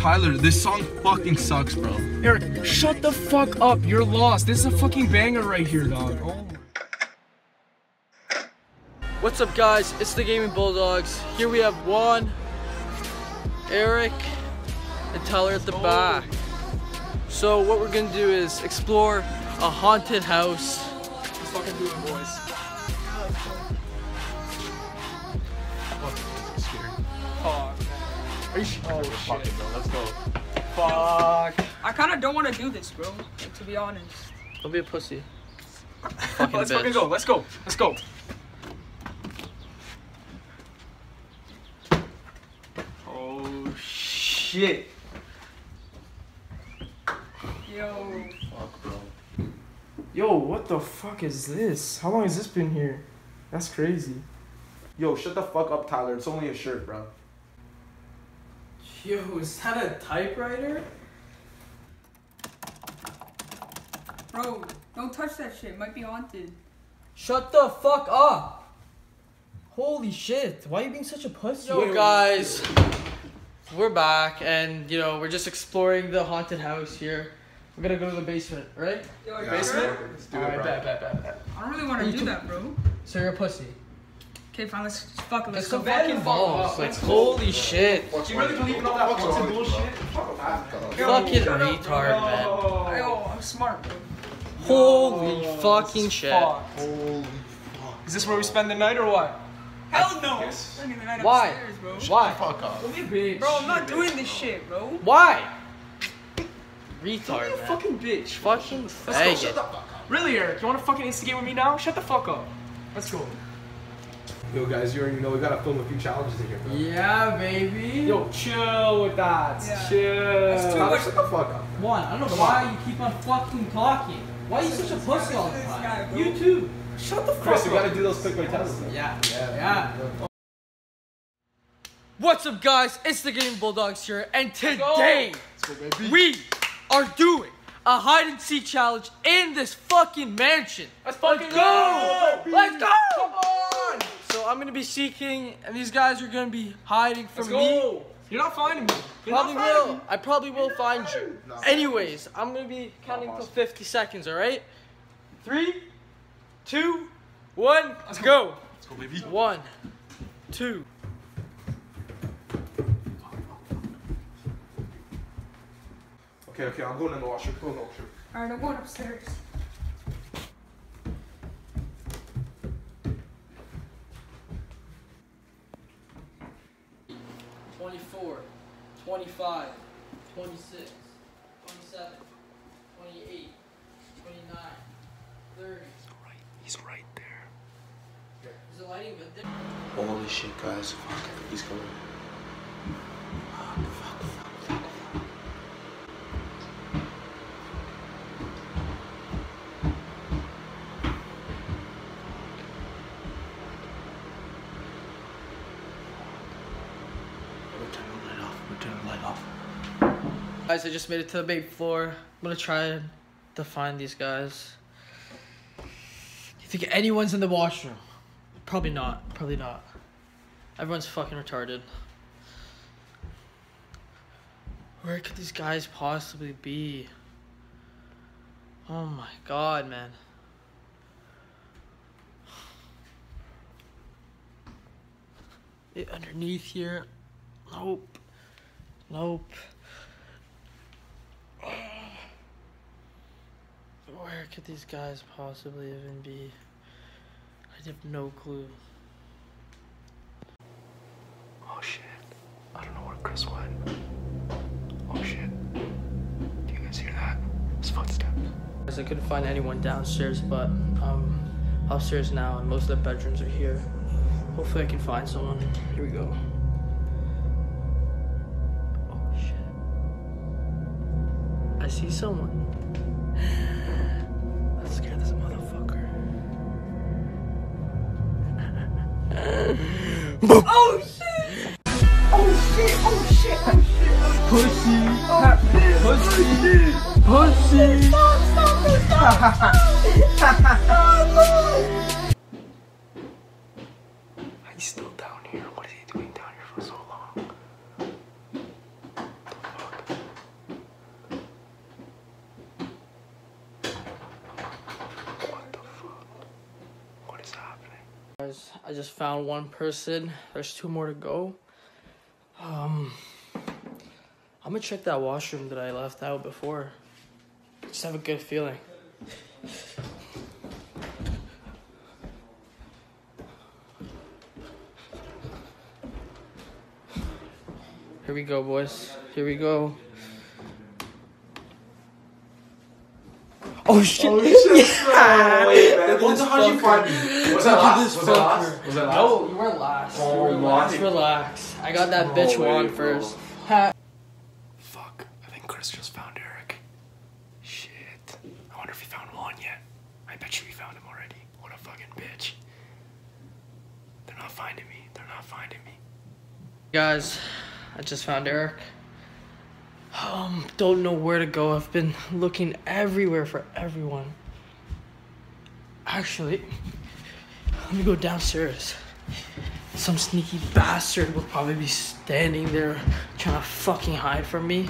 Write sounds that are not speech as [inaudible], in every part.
Tyler, this song fucking sucks, bro. Eric, shut the fuck up. You're lost. This is a fucking banger right here, dog. Oh. What's up guys, it's the Gaming Bulldogs. Here we have Juan, Eric, and Tyler at the back. So what we're gonna do is explore a haunted house. Let's fucking do it, boys. Are you sh- oh, shit. Let's go. Fuck. I kind of don't want to do this, bro. Like, to be honest. Don't be a pussy. [laughs] Fucking Let's bitch. fucking go. Let's go. Let's go. Oh shit. Yo. Fuck, bro. Yo, what the fuck is this? How long has this been here? That's crazy. Yo, shut the fuck up, Tyler. It's only a shirt, bro. Yo, is that a typewriter? Bro, don't touch that shit. Might be haunted. Shut the fuck up! Holy shit, why are you being such a pussy? Yo guys, we're back and you know, we're just exploring the haunted house here. We're gonna go to the basement, right? Yo, you Basement? sure? Let's do it, Alright, bro. bet, bet, bet, bet. I don't really want to do that, bro. So you're a pussy. Okay, fine. Let's fuck it. Let's go fucking balls. Like, holy shit. Do you really believe in all that haunted bullshit? Fucking retard, man. Yo, I'm smart, bro. Holy Yo, fucking this is shit. fucked. Is this where we spend the night or what? Hell no. Yes. Spending the night Why? upstairs, bro. Why? Fuck up. Bro, I'm not doing this shit, bro. Why? Retard, a man. fucking bitch. Fucking Let's go. Shut the fuck up. Really, Eric? You want to fucking instigate with me now? Shut the fuck up. Let's go. Yo, guys, you already know we gotta film a few challenges in here, bro. Yeah, baby. Yo, chill with that. Yeah. Chill. That's too much. shut the fuck up. Juan, I don't know why you keep on fucking talking. Why are you such a pussy all the This guy, time? You too. Shut the fuck Chris, we up. gotta do those quick right tests. Yeah, yeah. Yeah. What's up, guys? It's the Gaming Bulldogs here, and today we are doing a hide and seek challenge in this fucking mansion. Let's fucking go! go. Let's go! Come on. So I'm gonna be seeking, and these guys are gonna be hiding from Let's me. go. You're not finding me. You're Probably not finding will. me. I probably will find you. Anyways, I'm gonna be counting till 50 seconds. All right? Three, two, one. Let's go. Let's go, baby. One, two. Okay, okay, I'm going in the washer. Go in the washer. Alright, I'm going upstairs. Guys, I just made it to the main floor. I'm gonna try to find these guys. You think anyone's in the washroom? Probably not. Probably not. Everyone's fucking retarded. Where could these guys possibly be? Oh my god, man. Underneath here. Nope. Nope. Where could these guys possibly even be? I have no clue. Oh shit. I don't know where Chris went. Oh shit. Do you guys hear that? His footsteps. I couldn't find anyone downstairs, but um, upstairs now, and most of the bedrooms are here. Hopefully, I can find someone. Here we go. Oh shit! I see someone. Oh, oh shit! Oh shit! Oh shit! Oh shit! Pussy, oh, Pussy! Oh, pussy. Stop! Stop! it, Stop! Stop! He's [laughs] still down here. What is he doing down here for so long? The fuck? Guys, I just found one person. There's two more to go. Um, I'm gonna check that washroom that I left out before. Just have a good feeling. Here we go, boys. Here we go. Oh shit! [laughs] What the hell did you find me? Was that last? Was that last? Was that last? No, you weren't last. Oh, relax, my. relax. I got that bitch way, wand bro. first. Fuck. I think Chris just found Eric. Shit. I wonder if he found Juan yet. I bet you he found him already. What a fucking bitch. They're not finding me. They're not finding me. Guys, I just found Eric. Um, don't know where to go. I've been looking everywhere for everyone. Actually, let me go downstairs. Some sneaky bastard will probably be standing there trying to fucking hide from me.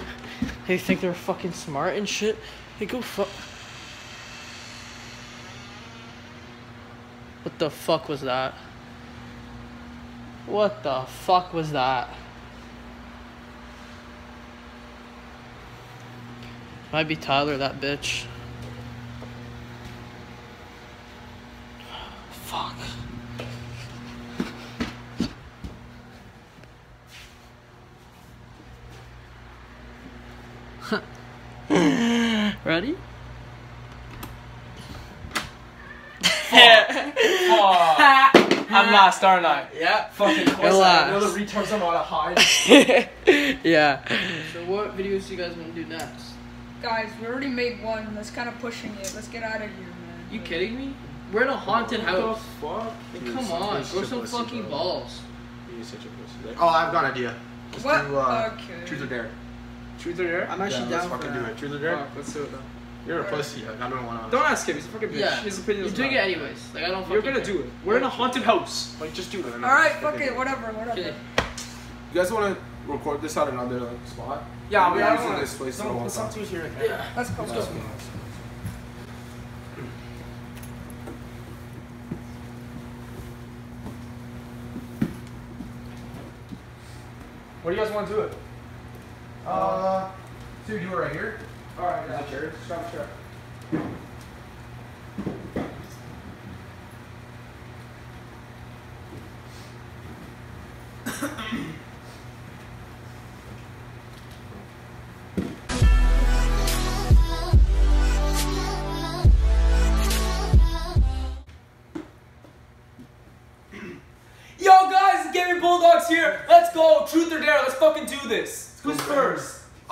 They think they're fucking smart and shit. Hey, go fuck. What the fuck was that? What the fuck was that? Might be Tyler, that bitch. Fuck. [laughs] Ready? I'm last, aren't I? Yeah. Fucking You're I know the retards don't know how to hide. [laughs] yeah. So what videos do you guys want to do next? Guys, we already made one. That's kind of pushing it. Let's get out of here, man. You kidding me? We're in a haunted house. What fuck? Come on, grow some fucking balls. You're such a pussy. Oh, I've got an idea. Let's What? do uh, okay. truth or dare. Truth or dare? I'm actually yeah, let's down for fucking do it. Truth or dare. Fuck, let's do it though. You're a pussy. Like, I don't want to. Don't ask him. He's a fucking bitch. Yeah, His opinion you're is doing it anyways. Like I don't. You're gonna care. do it. We're in a haunted house. Like, just do it. All right, fuck it. Whatever, whatever. Okay. You guys want to record this at another like spot? Yeah, We're we are using using this place the Don't, whole let's time. not do it here. Yeah. Let's go. Let's go. What do you guys want to do it? Uh, so you do it right here. All right, Is it chair? Stop, chair.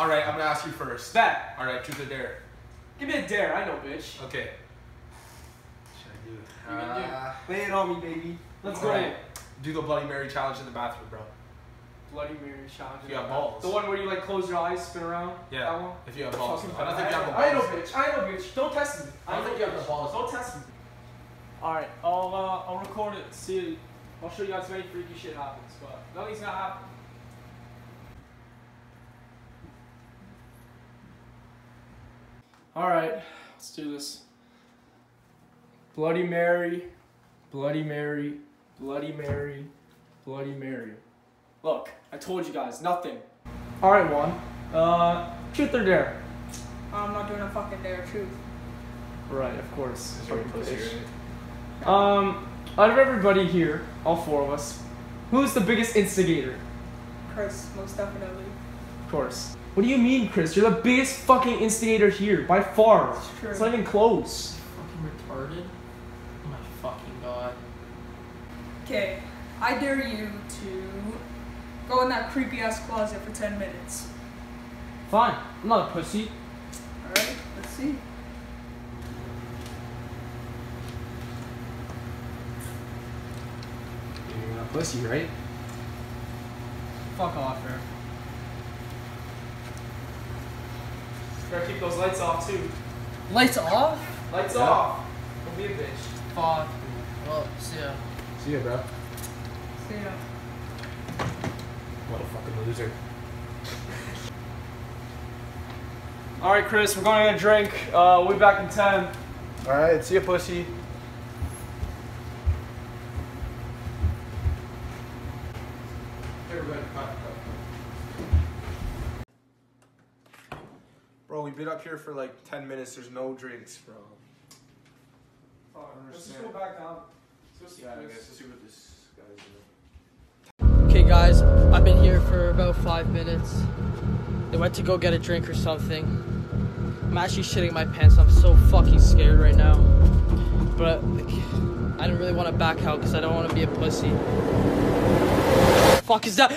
All right, I'm gonna ask you first. That. All right, truth or dare. Give me a dare. I know, bitch. Okay. Should I do? You can do Uh, Lay it on me, baby. Let's go. Alright. do the Bloody Mary challenge in the bathroom, bro. Bloody Mary challenge. You got balls. The one where you like close your eyes, spin around. Yeah. That one. If you have balls. I don't think you have the I know, bitch. I know, bitch. Don't test me. I don't think you have the balls. Don't test me. All right, I'll uh, I'll record it. See, I'll show you guys if any freaky shit happens, but nothing's gonna happen. All right, let's do this. Bloody Mary, Bloody Mary, Bloody Mary, Bloody Mary. Look, I told you guys, nothing. All right, Juan. Uh, truth or dare? I'm not doing a fucking dare. Truth. Right, of course. Is there a Fucking pussy, bitch. right? Um, out of everybody here, all four of us, who's the biggest instigator? Chris, most definitely. Of course. What do you mean, Chris? You're the biggest fucking instigator here, by far. It's true. It's not even close. Fucking retarded. Oh my fucking god. Okay, I dare you to go in that creepy ass closet for 10 minutes. Fine. I'm not a pussy. Alright, let's see. You're not a pussy, right? Fuck off, here. Better keep those lights off too. Lights off? Lights Yeah. off. Don't be a bitch. Fuck. Well, see ya. See ya, bro. See ya. What a fucking loser. All right, Chris, we're going to get a drink. Uh, we'll be back in ten. All right, see ya, pussy. Bro, we've been up here for like 10 minutes. There's no drinks, bro. Let's just go back down. Let's go see Yeah, I guess. Let's see what this guy's doing. Okay, guys, I've been here for about five minutes. They went to go get a drink or something. I'm actually shitting my pants. I'm so fucking scared right now. But I didn't really want to back out because I don't want to be a pussy. Fuck is that?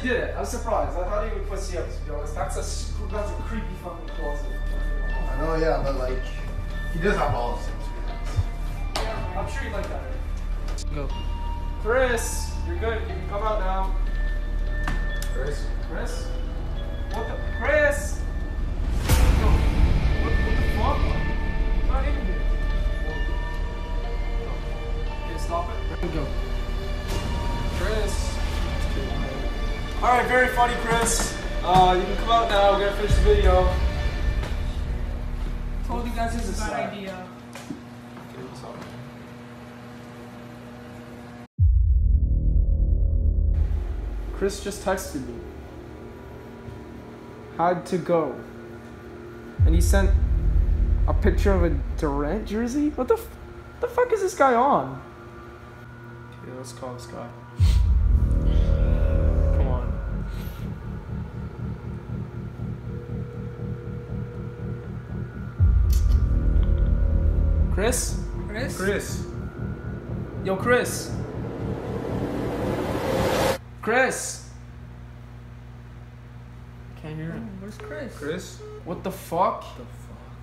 Yes, you did it. I was surprised. I thought he would pussy up, to be honest. That's a, s- that's a creepy fucking closet. I know, yeah, but like, he does have balls. I'm sure you'd like that. Go. Chris, you're good. You can come out now. Chris? Chris? What the? Chris! Yo, what, what the fuck? He's not in here. Okay, stop it. Go. Alright, very funny, Chris. Uh, you can come out now. We're gonna finish the video. Told you guys this is a This bad is, idea. Okay, what's up? Chris just texted me. Had to go. And he sent a picture of a Durant jersey? What the f- the fuck is this guy on? Okay, let's call this guy. Chris? Chris? Chris. Yo, Chris. Chris. Can't hear him. Where's Chris? Chris? What the fuck? The fuck?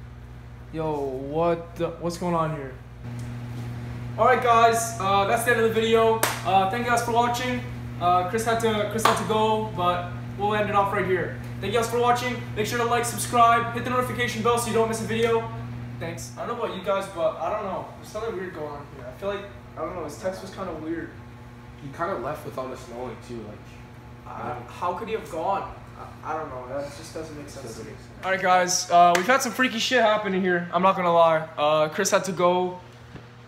Yo, what the, what's going on here? Alright guys, uh, that's the end of the video. Uh, thank you guys for watching. Uh, Chris had to Chris had to go, but we'll end it off right here. Thank you guys for watching. Make sure to like, subscribe, hit the notification bell so you don't miss a video. Thanks. I don't know about you guys, but I don't know. There's something weird going on here. I feel like I don't know. His text was kind of weird. He kind of left without us knowing, too. Like, Uh, how could he have gone? I, I don't know. That just doesn't make sense doesn't me. All right, guys. Uh, we've had some freaky shit happen in here. I'm not gonna lie. Uh, Chris had to go.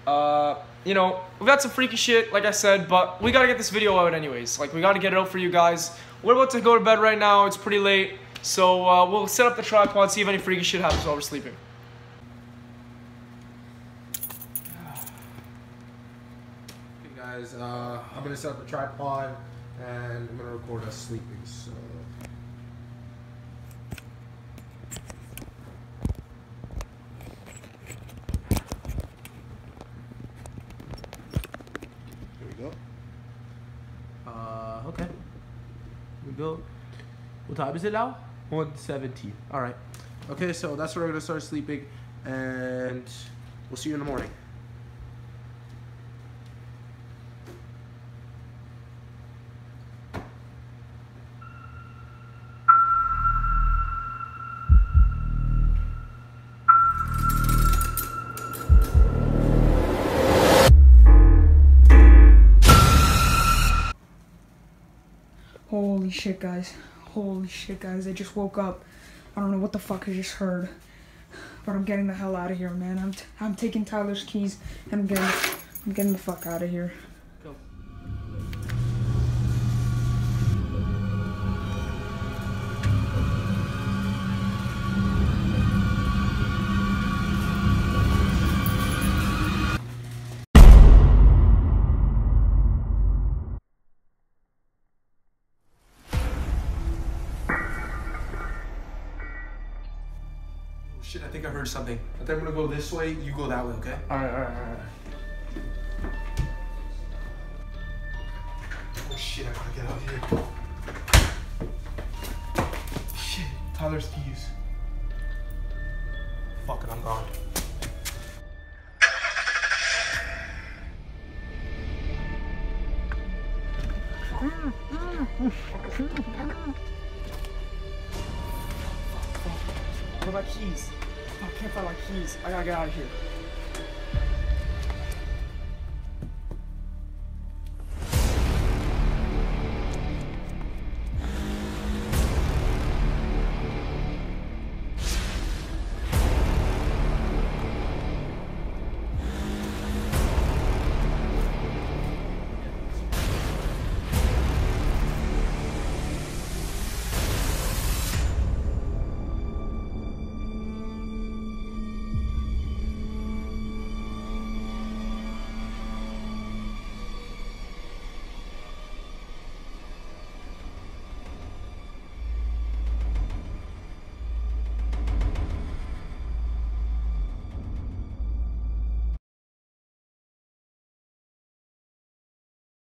Uh, you know, we've had some freaky shit, like I said, but we gotta get this video out anyways. Like, we gotta get it out for you guys. We're about to go to bed right now. It's pretty late, so uh, we'll set up the tripod, see if any freaky shit happens while we're sleeping. Okay, guys, uh, I'm gonna set up a tripod and I'm gonna record us sleeping. So, here we go. Uh, okay. We go. What time is it now? 117. All right. Okay, so that's where we're gonna start sleeping, and we'll see you in the morning. Holy shit, guys. Holy shit, guys. I just woke up. I don't know what the fuck I just heard. But I'm getting the hell out of here, man. I'm, t- I'm taking Tyler's keys and I'm getting, I'm getting the fuck out of here. Shit, I think I heard something. I think I'm gonna go this way. You go that way, okay? All right, all right, all right. Oh shit, I gotta get out of here. Shit, Tyler's keys. Fuck it, I'm gone. Where [laughs] are my keys? I can't find my keys. I gotta get out of here.